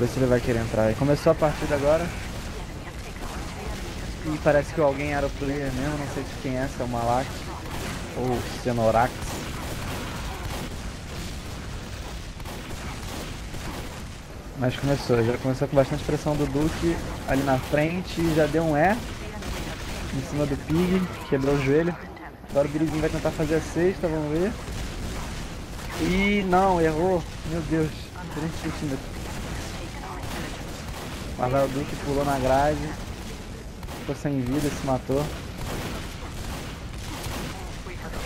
Ver se ele vai querer entrar. Começou a partida agora. E parece que alguém era o player mesmo, não sei quem é, se é o Malak ou Cenorax. Mas começou, já começou com bastante pressão do Duke ali na frente, já deu um E em cima do Pig, quebrou o joelho. Agora o Birizinho vai tentar fazer a sexta, vamos ver. E não, errou. Meu Deus, 30 centímetros. O Duke pulou na grade. Ficou sem vida, se matou.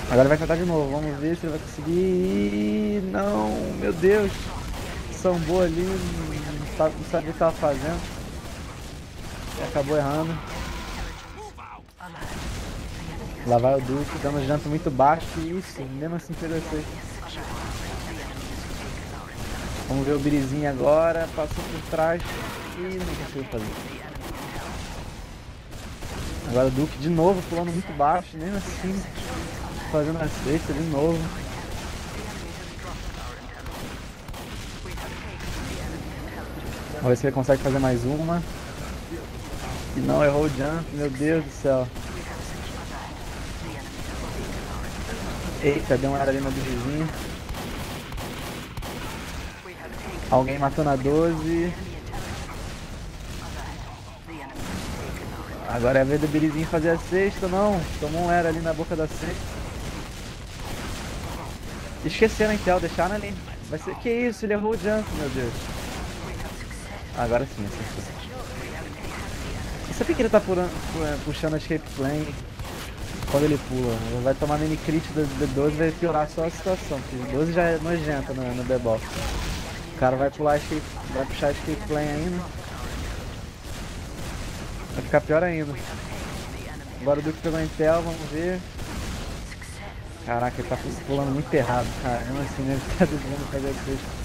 Agora ele vai tentar de novo, vamos ver se ele vai conseguir. Não, meu Deus. Sambou ali, não sabe, não sabia o que estava fazendo. E acabou errando. Lá vai o Duke, dando um janto muito baixo isso, mesmo assim esse Vamos ver o Birizinho agora, passou por trás e não conseguiu fazer. Agora o Duke de novo pulando muito baixo, mesmo assim fazendo a sexta de novo. Vamos ver se ele consegue fazer mais uma. E não errou o jump, meu Deus do céu. Eita, deu uma ali no vizinho. Alguém matou na 12. Agora é a vez do Birizinho fazer a sexta, não. Tomou um era ali na boca da sexta. Esqueceram a Intel, deixaram ali. Vai ser... Que isso, ele errou o jump, meu Deus. Agora sim, acertou. Não sei porque ele tá puxando a escape plane quando ele pula. Vai tomar mini crit do D12 e vai piorar só a situação, porque o 12 já é nojento no, no D-Box. O cara vai pular escape, vai puxar escape plane ainda. Vai ficar pior ainda. Agora o Duke pegou a Intel, vamos ver. Caraca, ele tá pulando muito errado, cara. Mesmo assim, né? Ele tá devendo fazer isso.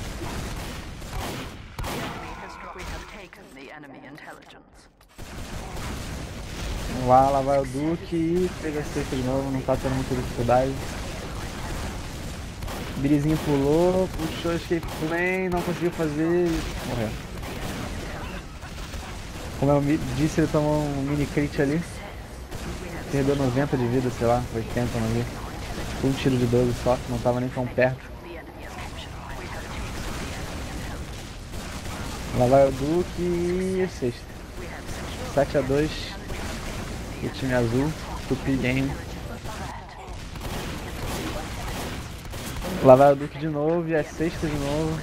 lá, lá vai o Duke e pega sexta de novo, não tá tendo muita dificuldade. Birizinho pulou, puxou escape plane, não conseguiu fazer e morreu. Como eu disse, ele tomou um mini crit ali. Perdeu 90 de vida, sei lá, 80 não vi. Um tiro de 12 só, não tava nem tão perto. Lá vai o Duke e sexta. 7 a 2 o time azul, Tupi Game. Lá vai o Duque de novo e a sexta de novo.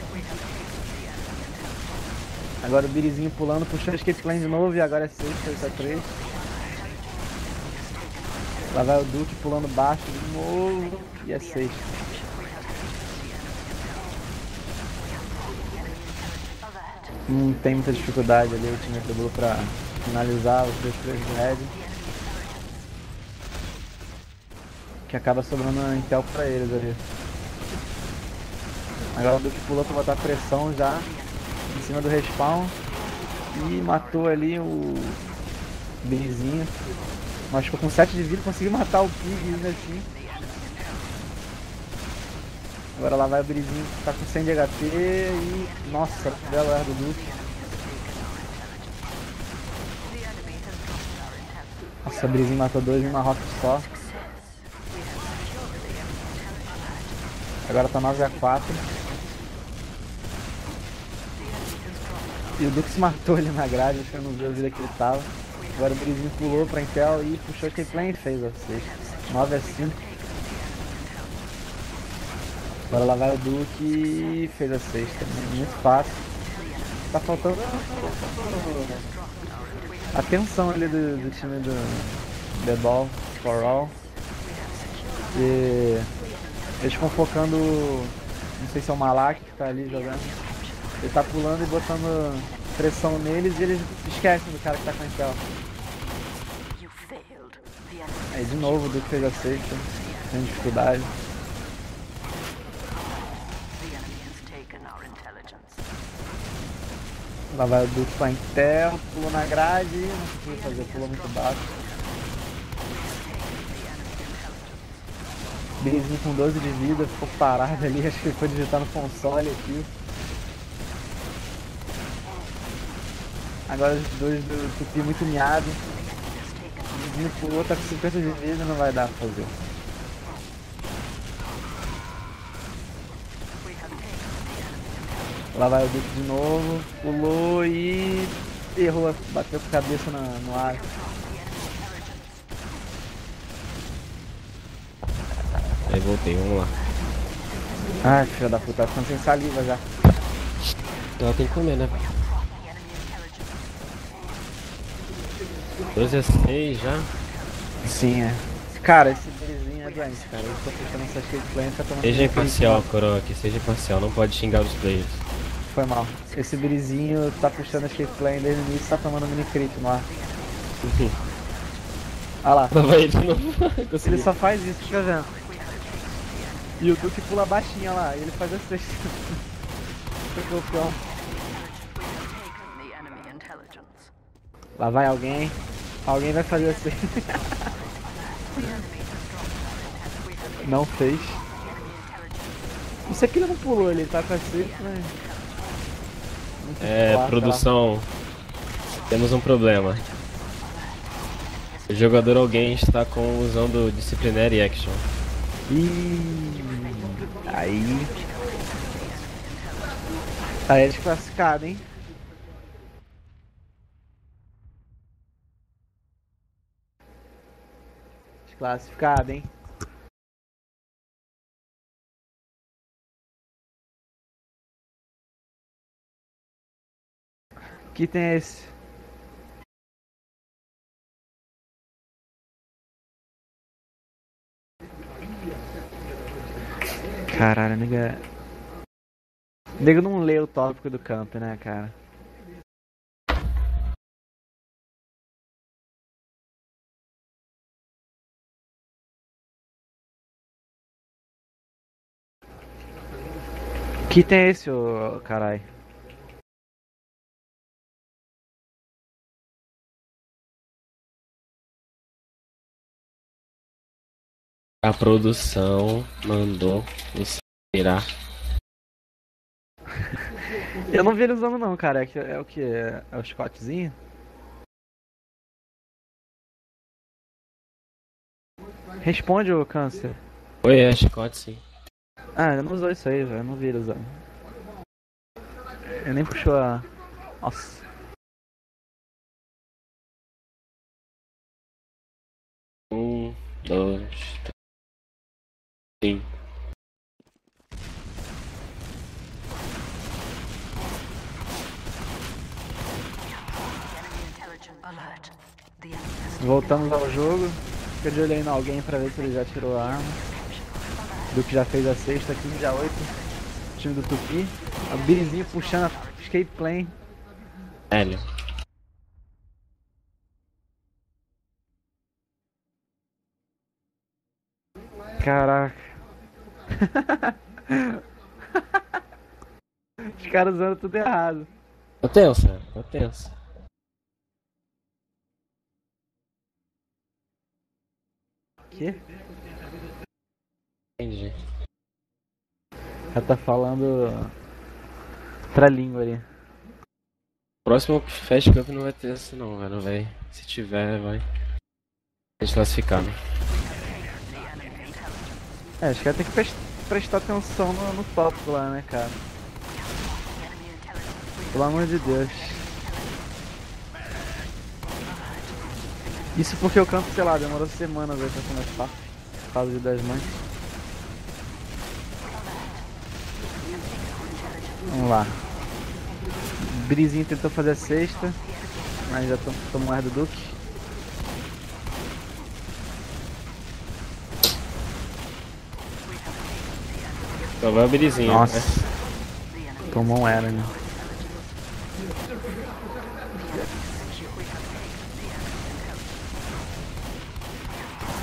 Agora o Birizinho pulando, puxando o escape plane de novo e agora é sexta, 8 a 3. Lá vai o Duque pulando baixo de novo e é sexta. Não tem muita dificuldade ali o time do pra finalizar os dois três do Red. Que acaba sobrando a Intel pra eles ali. Agora o Duke pulou pra botar pressão já em cima do respawn. E matou ali o Benizinho. Mas ficou com 7 de vida, conseguiu matar o Pig ainda assim. Agora lá vai o Brizinho que tá com 100 de HP e... Nossa, belo ar do Duke. Nossa, Brizinho matou dois em uma rock só. Agora tá 9 a 4 E o Dux matou ele na grade, acho que eu não vi a vida que ele tava. Agora o Brizinho pulou pra Intel e puxou o plane e fez a 6. 9 a 5 Agora lá vai o Duque e fez a sexta. Muito fácil. Tá faltando atenção ali do, do time do The Ball for All. E eles estão focando, não sei se é o Malak que tá ali jogando. Ele tá pulando e botando pressão neles e eles esquecem do cara que tá com a Intel. Aí de novo o Duke fez a sexta, sem dificuldade. Lá vai o Duke com a Intel, pulou na grade, não conseguiu fazer, pulou muito baixo. Beizinho com 12 de vida, ficou parado ali, acho que ele foi digitar no console aqui. Agora os dois do Tupi muito miado. Vindo pro outro tá com 50 de vida, não vai dar pra fazer. Lá vai o Duque de novo, pulou e errou, bateu com a cabeça na, no ar. Aí voltei, vamos lá. Ai, filha da puta, tá ficando sem saliva já. Ela tem que comer, né? 12 a 6 já. Sim, é. Cara, esse belezinho é doente, cara. Eu tô puxando essa shade plane, tá tomando... Seja imparcial, Coroque, seja imparcial, não pode xingar os players. Foi mal. Esse brizinho tá puxando a shade plane desde o início tá tomando mini crit no ar. Olha lá. Lá vai ele. Ele só faz isso, fica vendo. E o Duke pula baixinho olha lá, e ele faz a sexta. Ficou pior. taken the enemy intelligence. Lá vai alguém. Alguém vai fazer assim. Não fez. Isso aqui ele não pulou, ele tá com a sexta, mas... É, produção. Temos um problema. O jogador alguém está com usando Disciplinary Action. Ih, aí. Aí é desclassificado, hein? Desclassificado, hein? Que item é esse? Caralho, nega. Nego não lê o tópico do campo, né, cara? Que tem esse, ô carai? A produção mandou você tirar. Eu não vi ele usando não, cara. É, é o que? É, é o Scottzinho? Responde, ô câncer. Oi, é Scott, sim. Ah, ele não usou isso aí, velho. Não vi ele usando. Ele nem puxou a. Nossa. Um, dois, três. Sim. Voltamos ao jogo. Fica de olho aí em alguém pra ver se ele já tirou a arma. Duke já fez a sexta, 15 a 8. Time do Tupi. O Birizinho puxando a skate plane. Velho. Caraca. Os caras usando tudo errado. Tô tenso, né? Tô tenso. Que? Já tá falando pra língua ali. Próximo Fast Cup não vai ter essa não, velho. Vai. Se tiver, vai. Desclassificado. É, acho que vai ter que pres- prestar atenção no, no tópico lá, né, cara? Pelo amor de Deus. Isso porque o campo, sei lá, demorou semanas aí pra começar. Por causa de 10 mães. Vamos lá. Brizinho tentou fazer a sexta, mas já tomou ar do Duque. Só vai o Birizinho. Nossa. né? Tomou um era, né?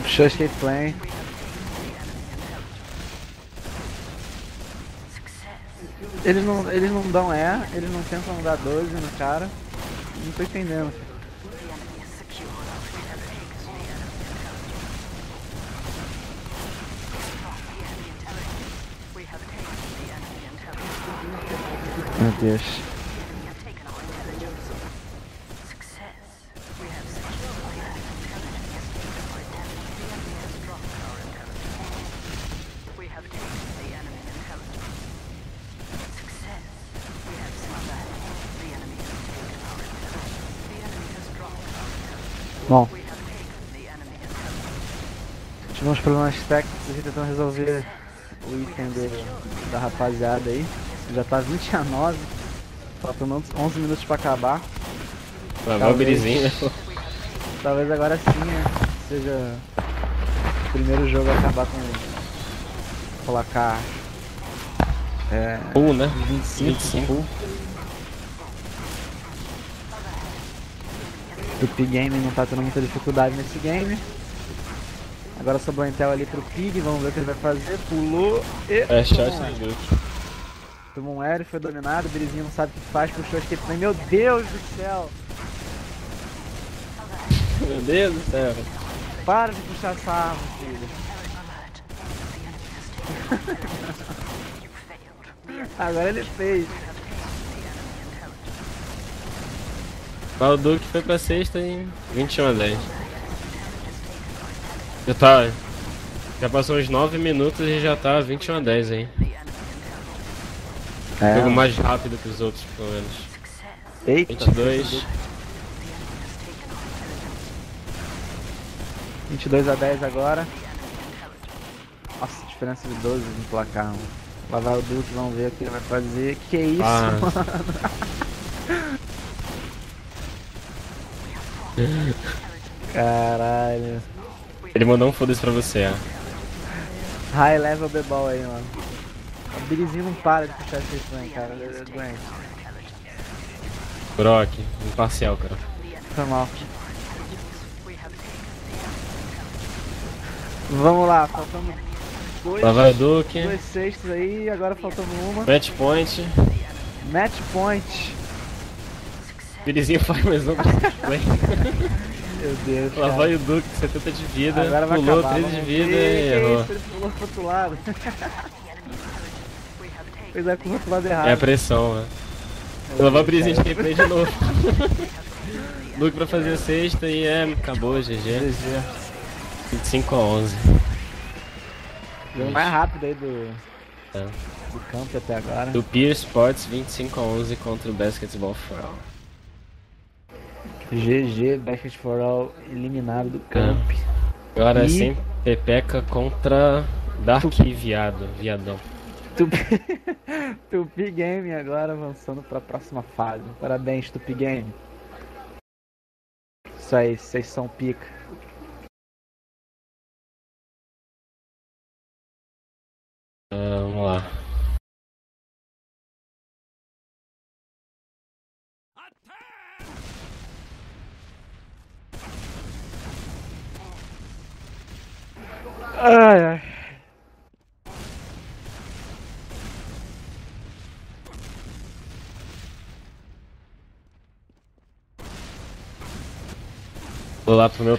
Puxou a Eles não, eles não dão E, eles não tentam dar 12 no cara. Não tô entendendo. Meu Deus. Bom. Tivemos problemas técnicos aqui tentando resolver o item do- da rapaziada aí. Já tá 20 a 9. Faltando 11 minutos pra acabar. Lá vai o Talvez. Birizinho, né? Talvez agora sim né, seja o primeiro jogo a acabar com placar é, Um, né? 25, 25. full. O P-Game não tá tendo muita dificuldade nesse game. Agora sobrou Intel ali pro Pig, vamos ver o que ele vai fazer. Pulou e. É tomou um aéreo. Tomou um aéreo, foi dominado. O Birizinho não sabe o que faz, puxou as que Meu Deus do céu! Meu Deus do céu. Para de puxar essa arma, filho. Agora ele fez. Duke foi pra sexta em 21 a 10. Já tá. Já passou uns 9 minutos e já tá 21 a 10 aí. É. Jogo mais rápido que os outros, pelo menos. Eita, 22. 22 a 10 agora. Nossa, diferença de 12 no placar, mano. Lá vai o Duke, vamos ver o que ele vai fazer. Que isso, Ah. mano. Caralho. Ele mandou um foda-se pra você, ó. High level B-ball aí, mano. O Birizinho não para de puxar esse flame, cara. Ele é doente. Brock, imparcial, cara. Foi mal. Vamos lá, faltando dois, Lá vai Duke. dois sextos aí, agora faltando uma. Match point. Match point. Birizinho faz mais um. Meu Deus. Lá vai o Duke, 70 de vida. Agora vai Pulou acabar. 13 de vida e Que errou. Ele pulou pro outro lado. Fez a curva pro lado errado. É a pressão, né? Lá vai o Birizinho de gameplay de novo. Duke pra fazer a sexta e é. Acabou, GG. GG. 25 a 11. Jogo mais rápido aí do, É. do campo até agora. Do Peer Sports 25 a 11 contra o Basketball for All. GG, Basket for All eliminado do camp. Agora E- sem Pepeca contra Dark Viado, Viadão. Tupi... Tupi Game agora avançando pra próxima fase. Parabéns, Tupi Game. Isso aí, vocês são pica. Ah, vamos lá. Ai, ai. Vou lá pro meu